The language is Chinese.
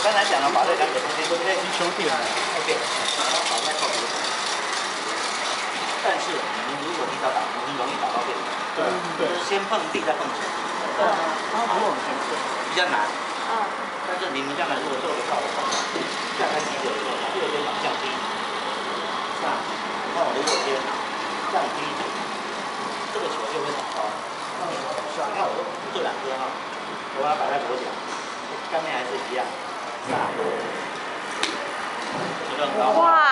刚才讲了，把这两个中间对不对？球点。OK，然后把在靠边。但是你们如果你要打，你们容易打到边。对对。先碰地再碰球。嗯。它不往前走。比较难。嗯。但是你们将来如果做得到的话，下开机的时候，这个肩膀降低。那你看我如果先降低，这个球就会打高。你看我做两颗哈，我把它摆在左脚，上面还是一样。哇，好高哦！